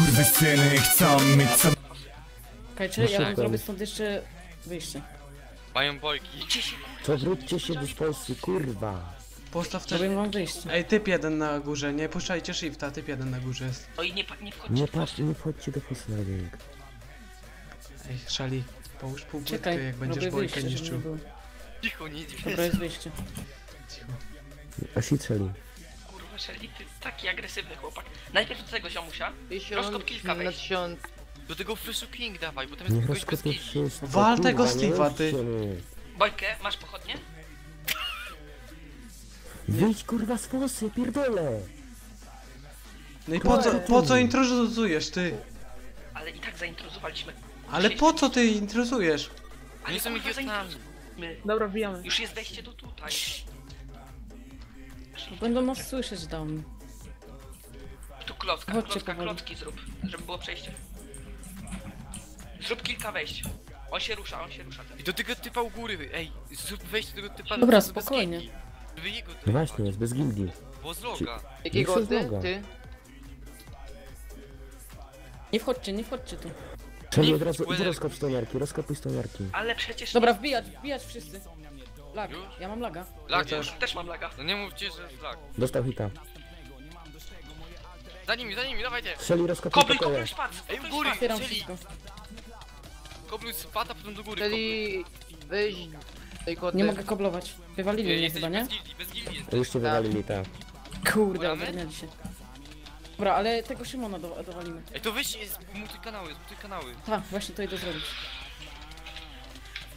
Syny chcą mieć co Kajcie, ja bym zrobił stąd jeszcze wyjście. Mają bojki. To wróćcie się do Polski, kurwa. Postaw też... Zrobię wam wyjście. Ej, typ jeden na górze, nie puszczajcie shifta, typ jeden na górze jest. Oj, nie, pa- nie wchodźcie. Nie patrz, nie wchodźcie do Fosnaging. Ej, szali, połóż półpłytkę, Czekaj, jak będziesz robię bojkę wyjście, żeby nie niszczył. było. Cicho, nie idź. Dobra, jest wyjście. Cicho. A Sitrzeli. Kurwa, Shelly, ty taki agresywny chłopak. Najpierw do tego ziomusia. Rozkop kilka tysiąc. Do tego Flashu King dawaj, bo tam jest kogoś bez. Wal tego Steve'a, ty. Bojkę, masz pochodnie? Wyjdź kurwa z fosy, pierdolę. No i po co, po co intruzujesz, ty? Ale i tak zaintruzowaliśmy. Ale po co ty intruzujesz? Ale Nie są idiotami. Dobra, wbijamy. Już jest wejście do tutaj. Będą nas słyszeć dom. Tu klocka, Chodźcie klocka, powoli. klocki zrób, żeby było przejście. Zrób kilka wejść. On się rusza, on się rusza. I do tego typa u góry, ej, zrób wejść do tego typa Dobra, bez spokojnie. gildii. Żeby jego No właśnie, jest bez gildii. Bo z loga. Jakiego Niech się ty? zloga. Ty? Nie wchodźcie, nie wchodźcie tu. Czyli od razu idź rozkop stoniarki, rozkopuj stoniarki. Ale przecież... Dobra, wbijać, wbijać wszyscy. Lag, Już? ja mam laga. Lag Ja już. też. też mam laga. No nie mówcie, że jest lag. Dostał hita. Za nimi, za nimi, dawajcie. Strzeli rozkopuj Kobry, pokoje. kobry, szpac! Ej, u góry. Otwieram Czyli- wszystko. Kobluj spada, potem do góry. kobluj. Czyli wyjść tej koty. Nie mogę koblować. Wywalili mnie Jesteś chyba, nie? bez gildii, bez gildii. Już cię wywalili, tak. Kurde, ogarniali się. Dobra, ale tego Szymona do, dowalimy. Ej, to wyjście jest multikanały, jest multikanały. Tak, właśnie to idę zrobić.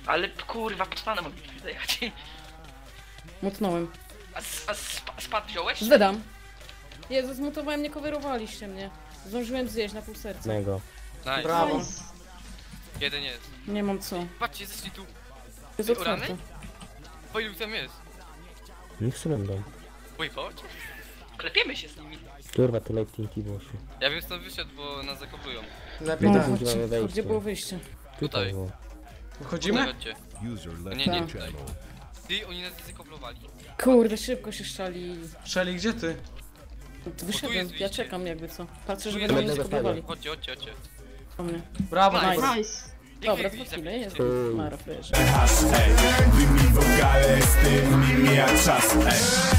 Ale kurwa, pod panem mogliśmy zajechać. Mutnąłem. A, s- a sp spad wziąłeś? Zdedam. Jezu, zmutowałem, nie coverowaliście mnie. Zdążyłem zjeść na pół serca. Nego. Nice. Brawo. Jeden jest. Nie mam co. Patrzcie, zeszli tu. Jest Urany? otwarte. Po ilu tam jest? Niech się będą. Oj, chodź. Klepiemy się z nimi. Kurwa, tu late teamki było się. Ja bym stąd wyszedł, bo nas zakoplują. Lepiej No, tak. chodź. chodźcie, wejście. gdzie było wyjście? Tutaj Tutaj. było. Wychodzimy? Chodźcie. User Nie, left nie, your channel. Ty, oni nas zakoplowali. Kurde, szybko się szczali. Szali, gdzie ty? Wyszedłem, jest ja wyjście. czekam jakby co. Patrzę, że Tu będą jest mnie jednego skopiowali. Chodźcie, chodźcie, chodźcie. Po mnie. Brawo, Nice. nice. Nice. Dobra, wy chwile, jest. Mara, wiesz. Hasz, ej, wyjmij wokale z tym, mija czas, ej